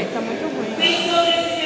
está muy bueno.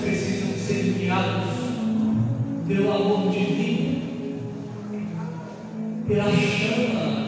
Precisam ser guiados pelo amor divino, pela chama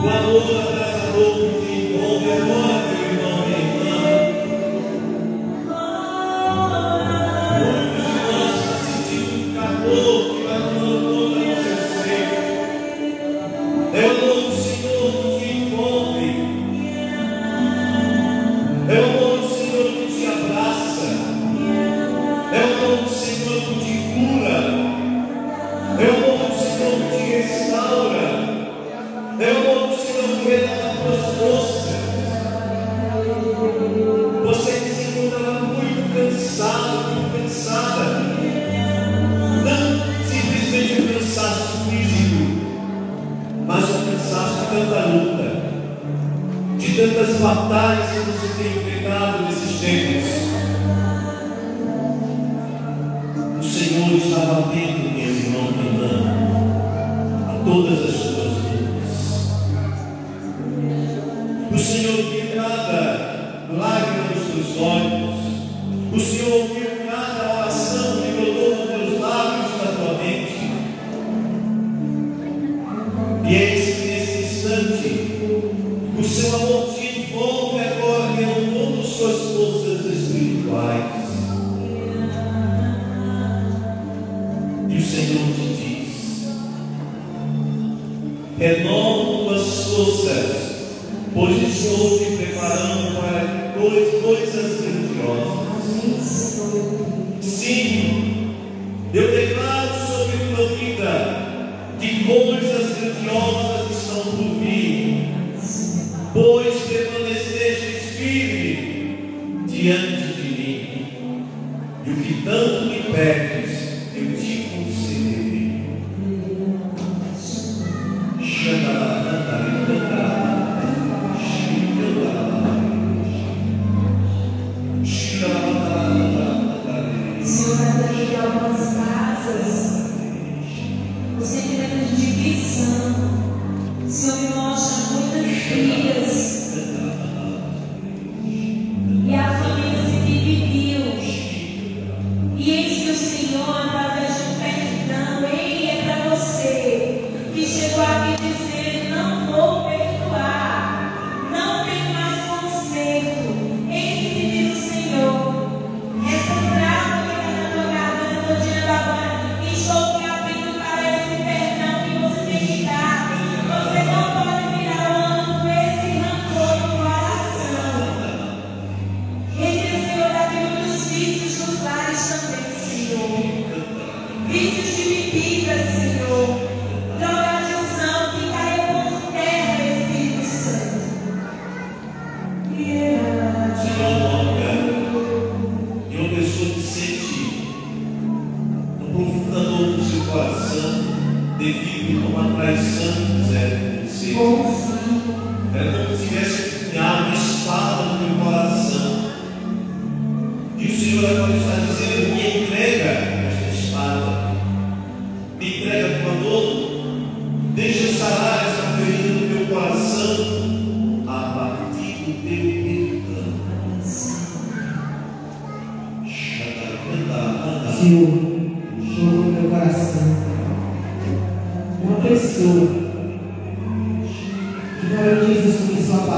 Quando la rotti, come muore.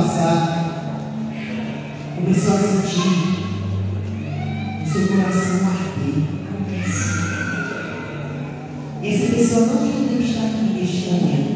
passar, começou a sentir o seu coração arder. E essa pessoa não queria estar aqui neste momento.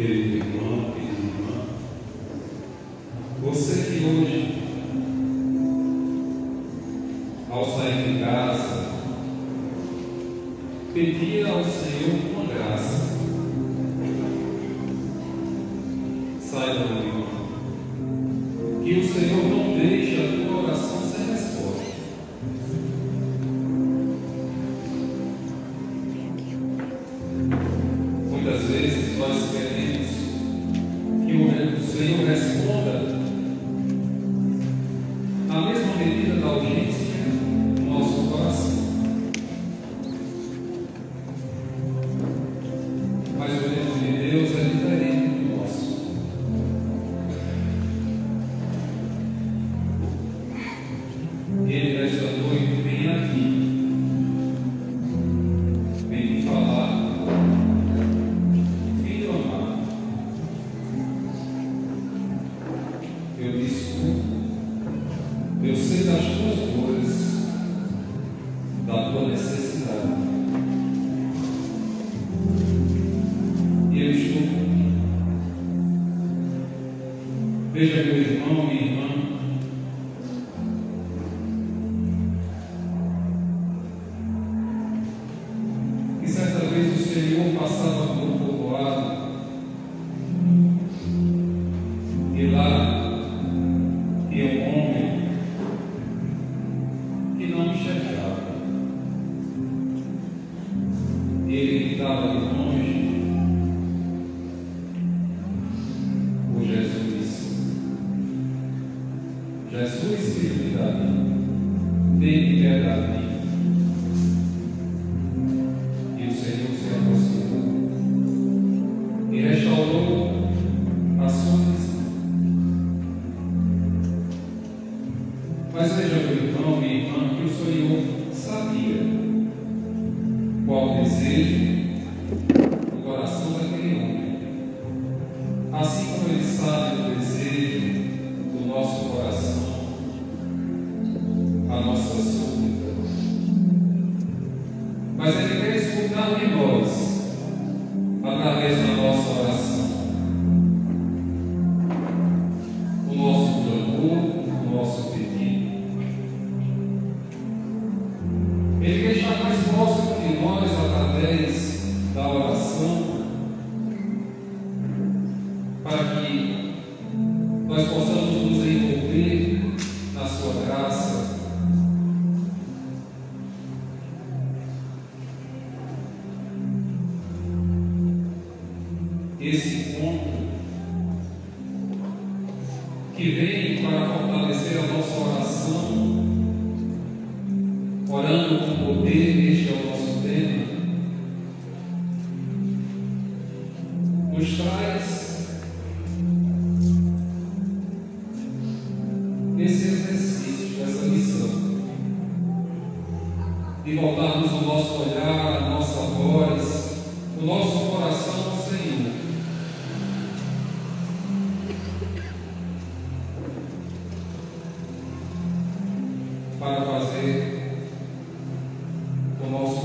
it,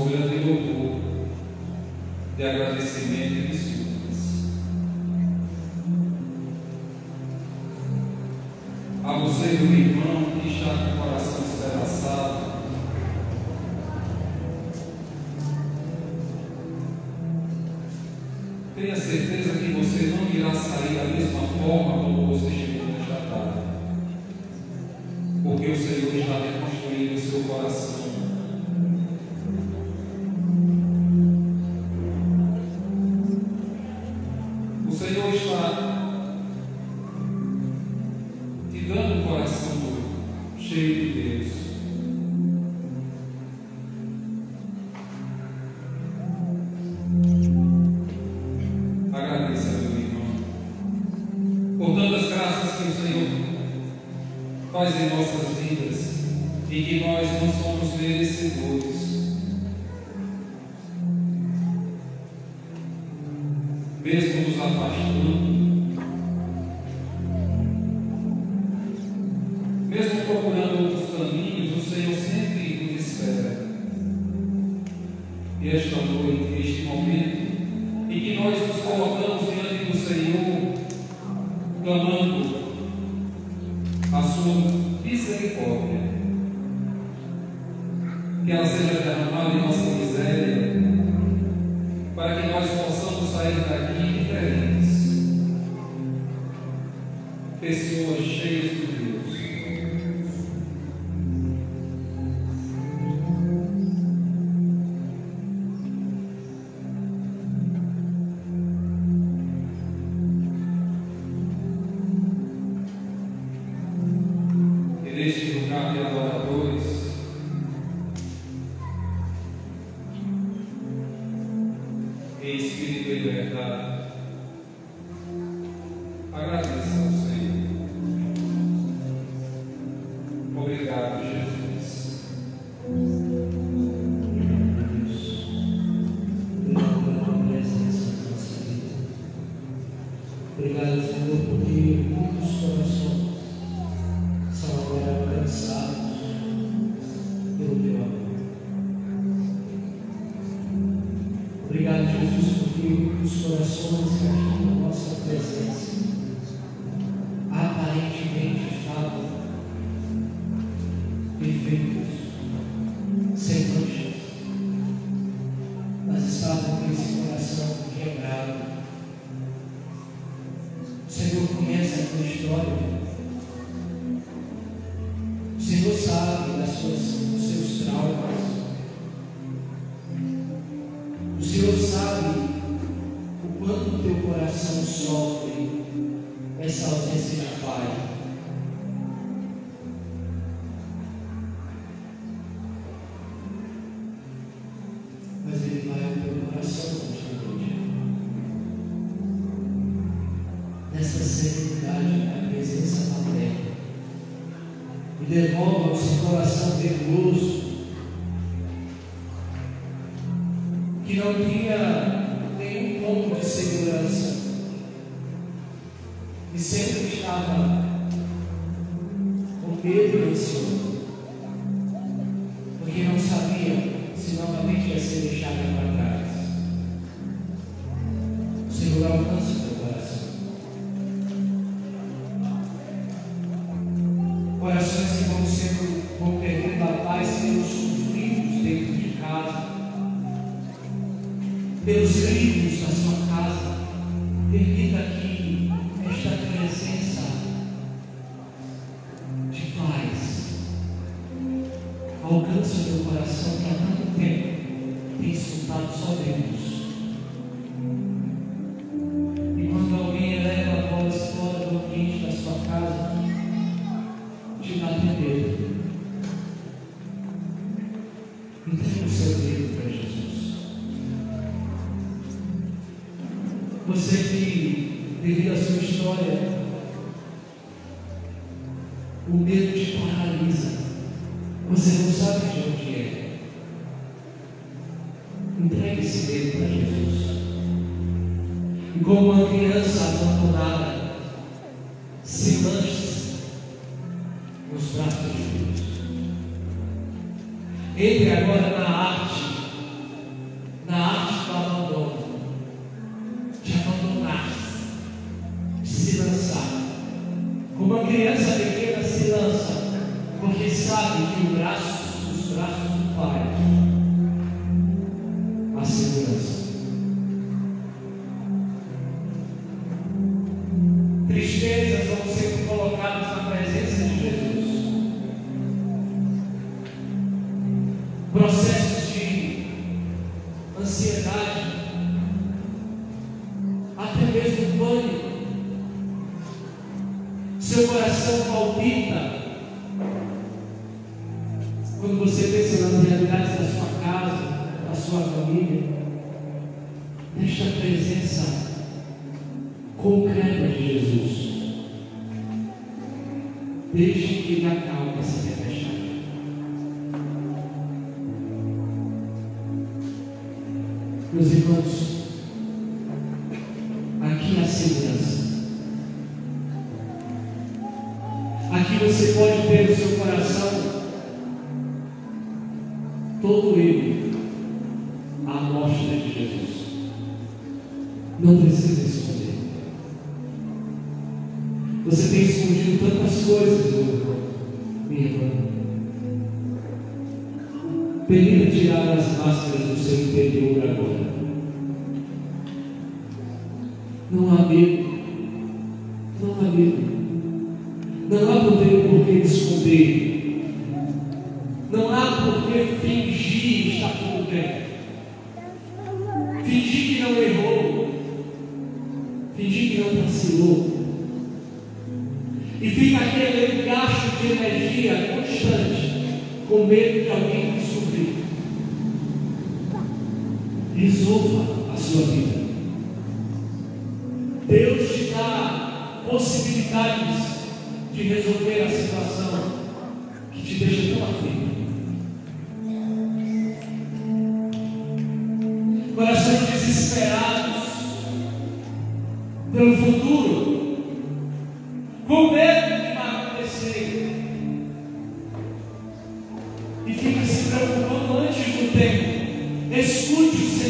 grande louvor de agradecimento e de súplicas. A você, meu irmão, que está com o coração.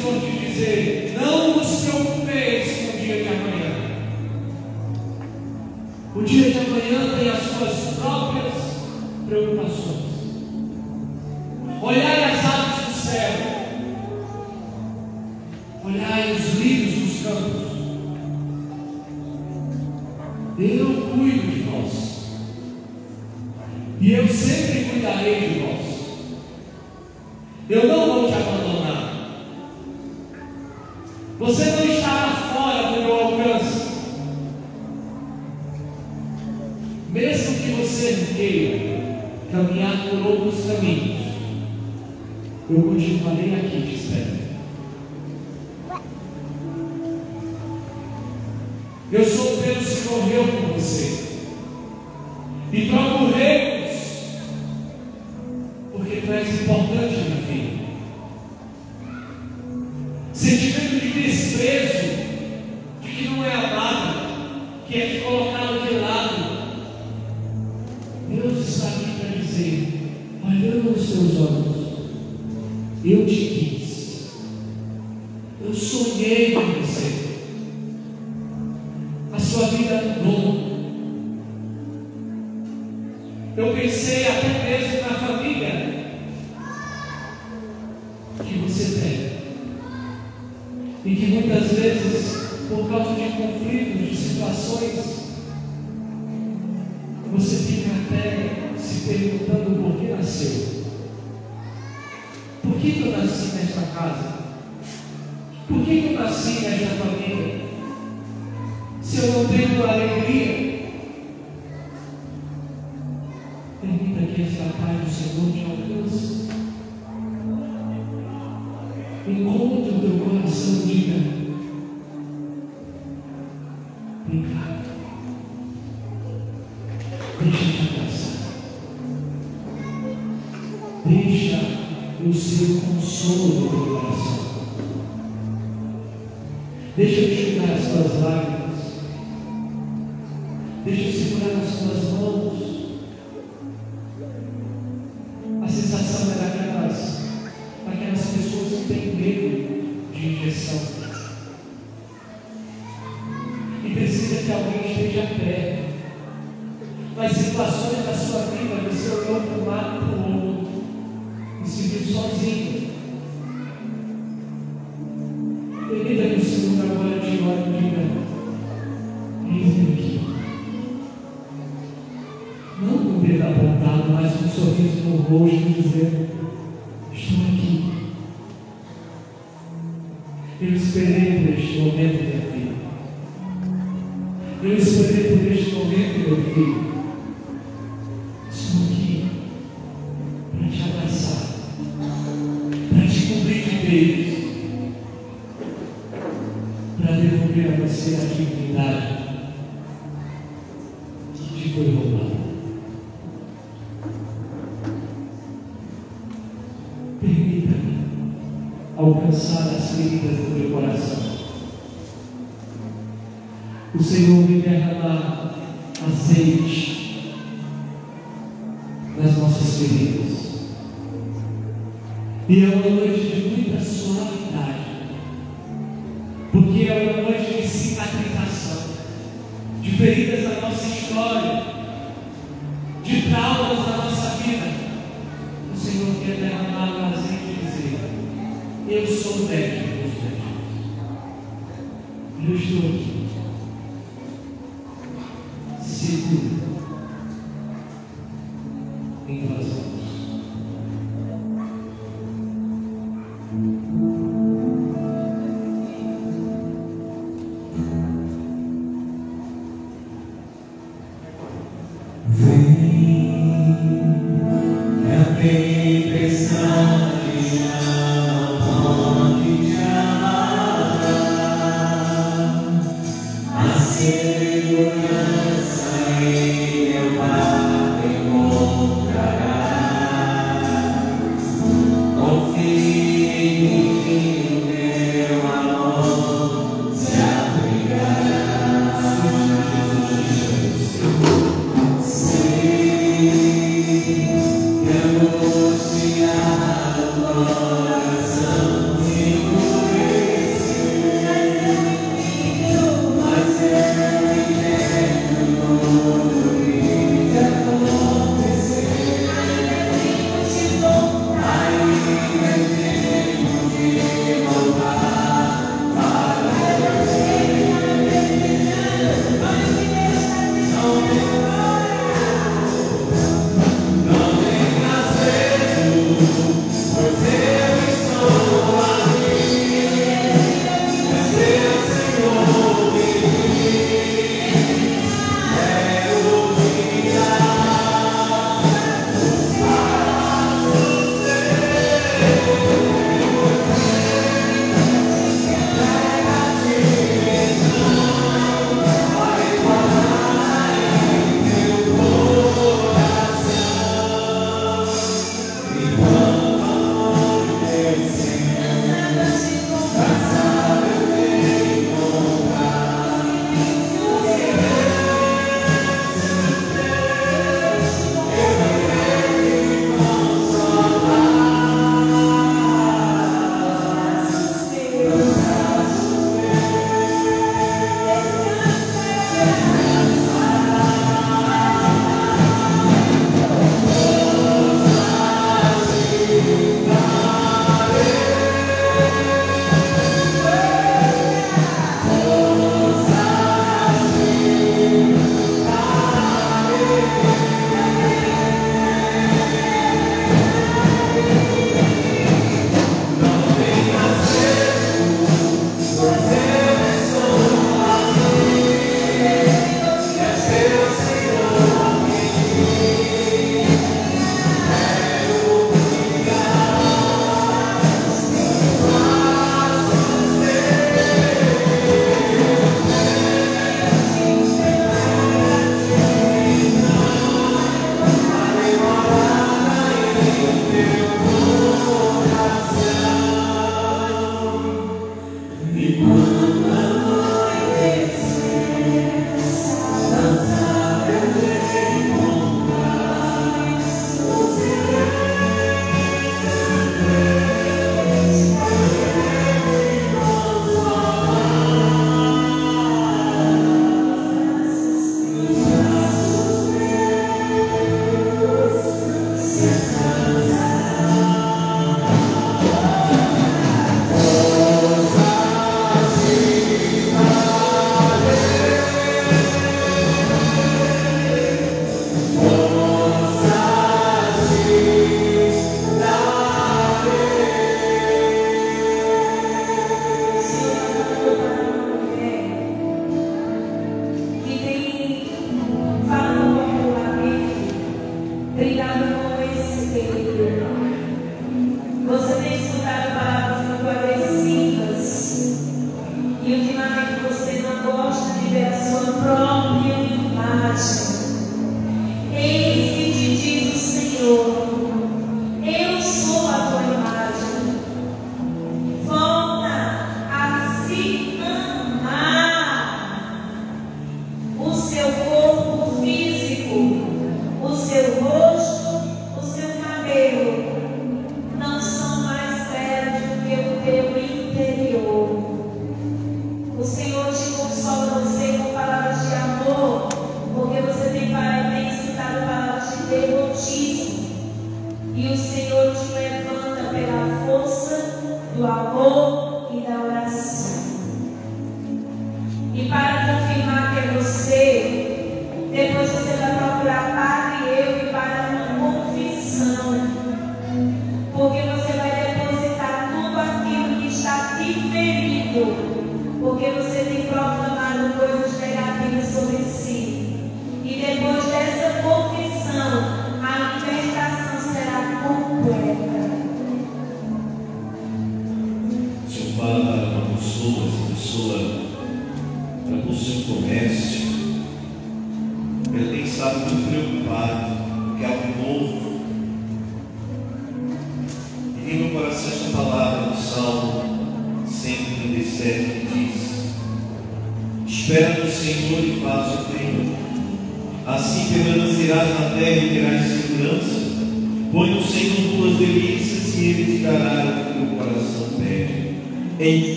Senhor te dizer: não vos preocupeis com o dia de amanhã. O dia de amanhã tem as suas próprias preocupações. porque é uma noite de cicatrização, de feridas da nossa história, de traumas da nossa vida. O Senhor quer derramar o azeite e dizer: Eu sou o médico dos médicos. E eu estou aqui.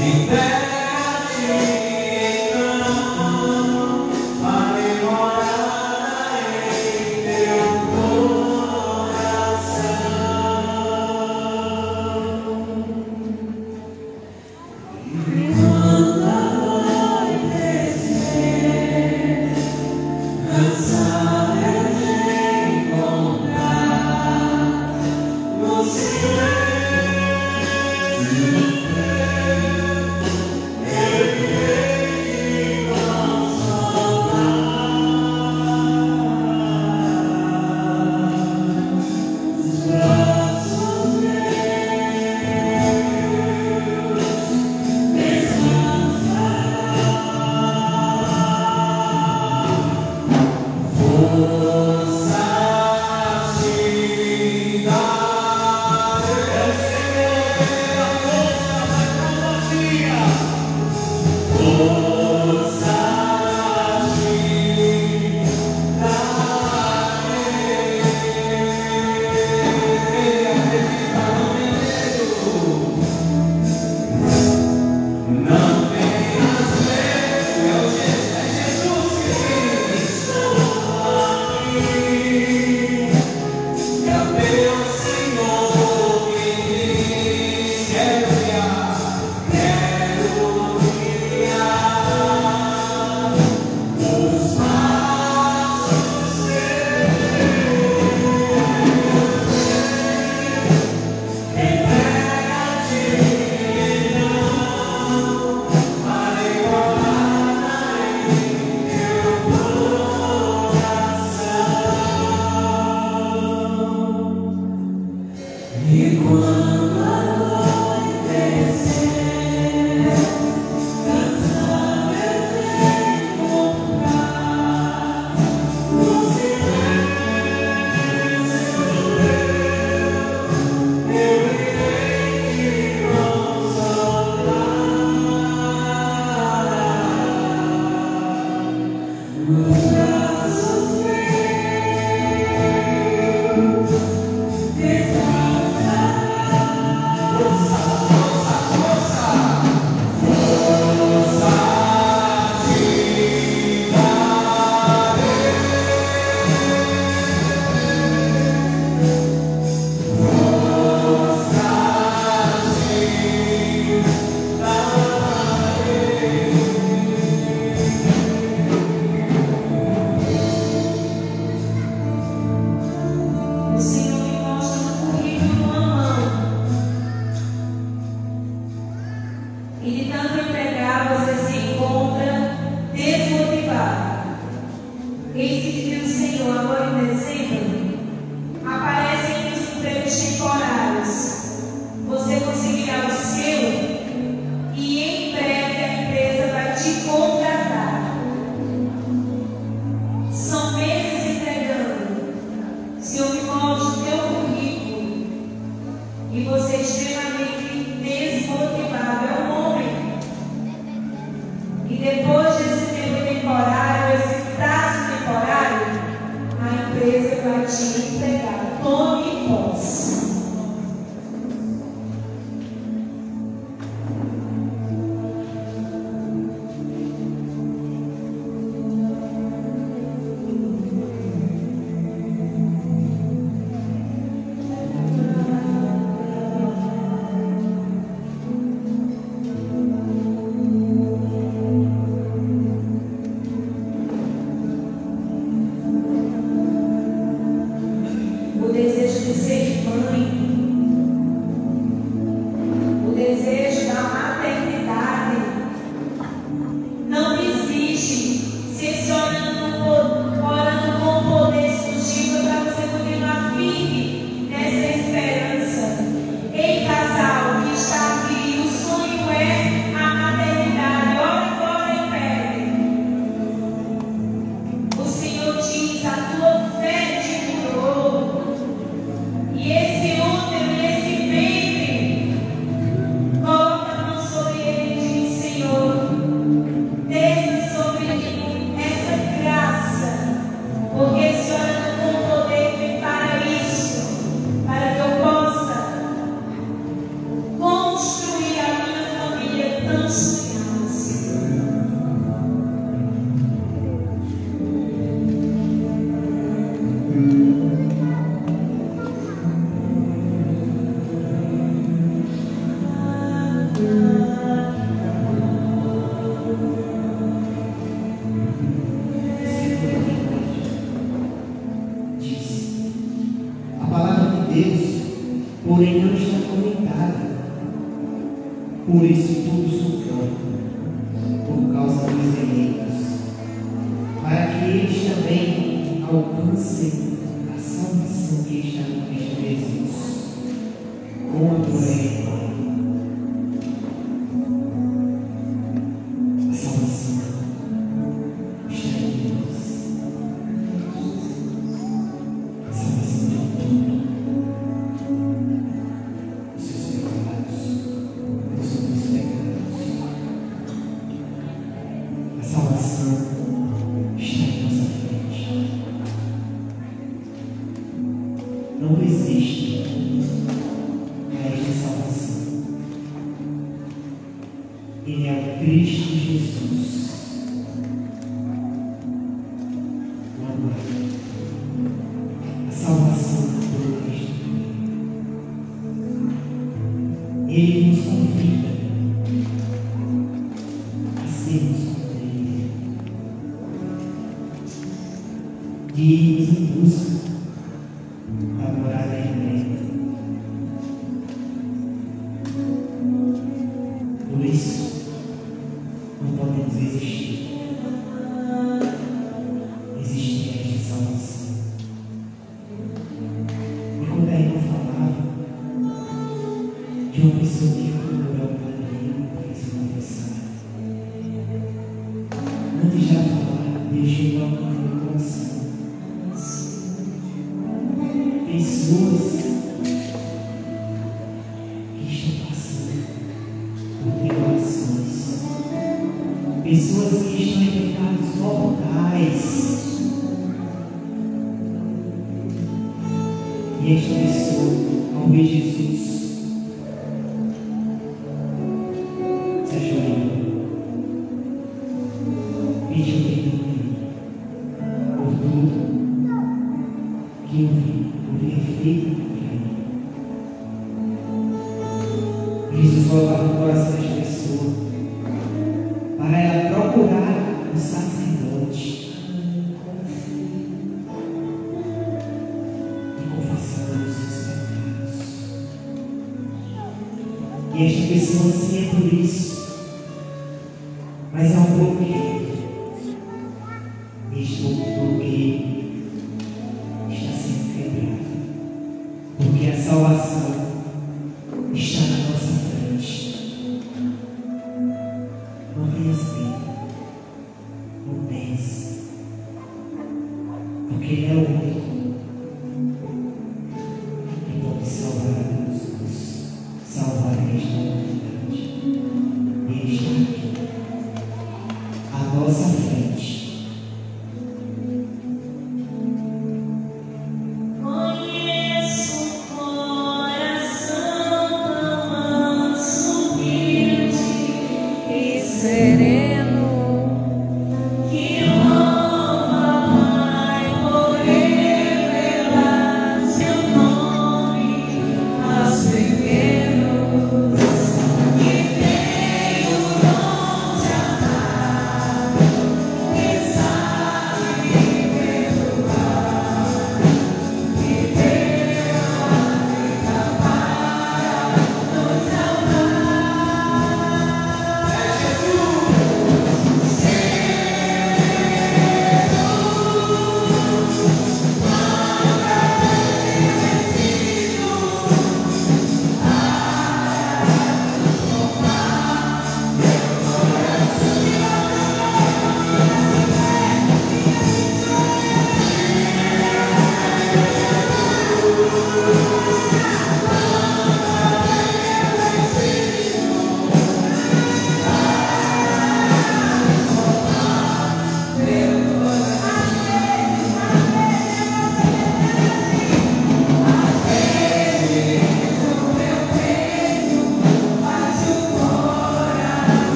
E pede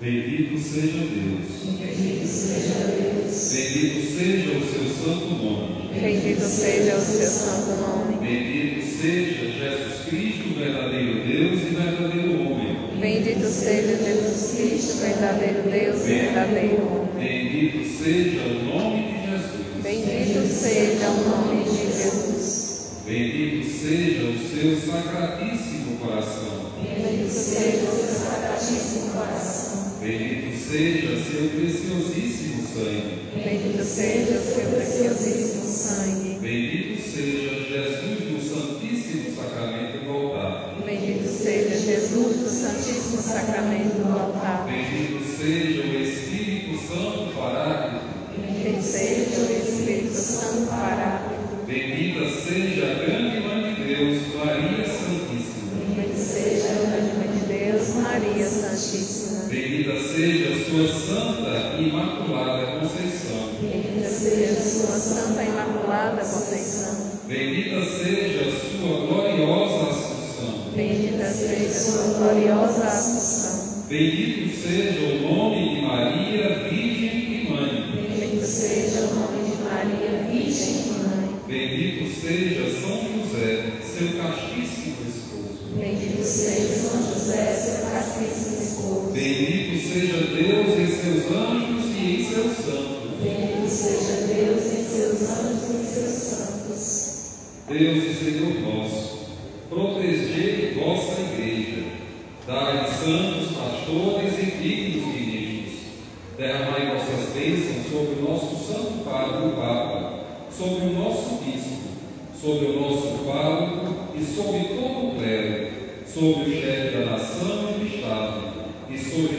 Bendito seja Deus. Bendito seja o seu santo nome. Bendito seja o seu santo nome. Bendito seja Jesus Cristo, verdadeiro Deus e verdadeiro homem. Bendito seja Jesus Cristo, verdadeiro Deus e verdadeiro homem. Bendito seja o nome de Jesus. Bendito seja o nome de Jesus. Bendito seja o seu sacratíssimo coração. Bendito seja o seu sacratíssimo coração. Bendito seja seu preciosíssimo sangue. Bendito seja seu preciosíssimo sangue. Bendito seja Jesus do Santíssimo Sacramento do altar. Bendito seja Jesus do Santíssimo Sacramento do altar. Bendito Santa Imaculada Conceição. Bendita seja sua gloriosa Assunção. Bendita seja sua gloriosa Assunção. Bendito seja o nome de Maria, Virgem e Mãe. Bendito seja o nome de Maria, Virgem e Mãe. Bendito seja São José, seu castíssimo esposo. Bendito seja São José, seu castíssimo esposo. Bendito seja Deus em seus anjos e em seus santos. Bendito seja Deus Deus e Senhor nosso, protegei vossa igreja, dai santos pastores e dignos ministros, derramai vossas bênçãos sobre o nosso santo padre, o Papa, sobre o nosso bispo, sobre o nosso pároco e sobre todo o clero, sobre o chefe da nação e do Estado, e sobre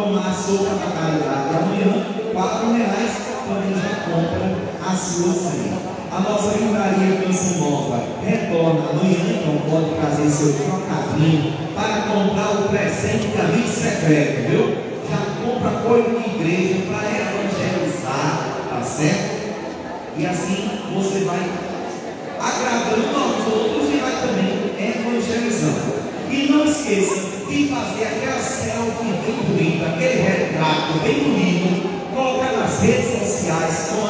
tomar a sopa da caridade amanhã, quatro reais também já compra a sua senha. A nossa livraria Canção Nova retorna amanhã, então pode trazer seu trocadinho para comprar o presente da amigo secreto, viu? Já compra coisa de igreja para evangelizar, tá certo? E assim você vai agradando aos outros e vai também evangelizando. E não esqueça, e fazer aquela selfie bem bonita, aquele retrato bem bonito, colocar nas redes sociais com